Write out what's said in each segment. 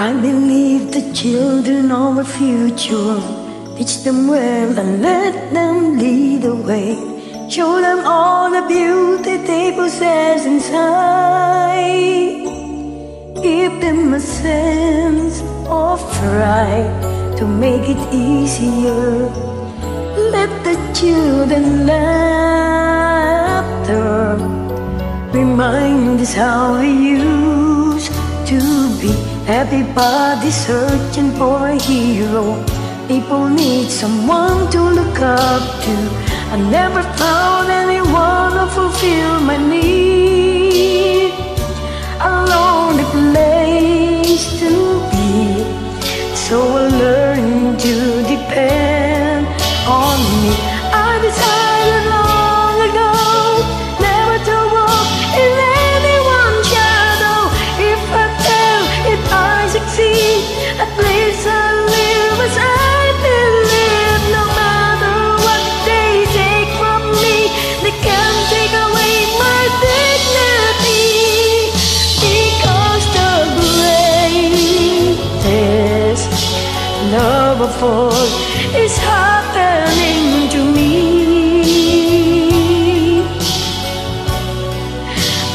I believe the children are our future. Teach them well and let them lead the way. Show them all the beauty they possess inside. Give them a sense of pride to make it easier. Let the children laughter remind us how we used to be. Everybody searching for a hero. People need someone to look up to. I never found anyone to fulfill my need. A lonely place to be. So I learned to depend on me. I decided love all is happening to me.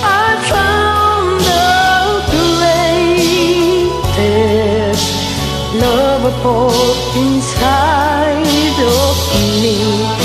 I found the greatest love of inside of me.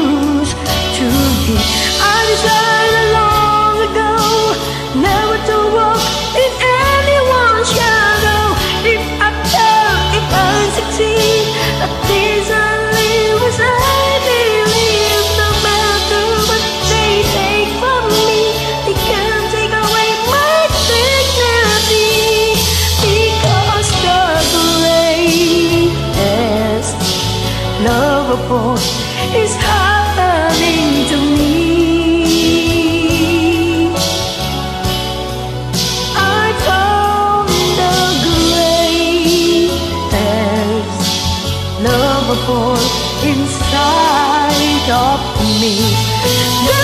is happening to me. I found the greatest love of all inside of me. The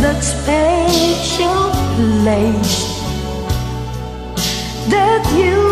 that special place that you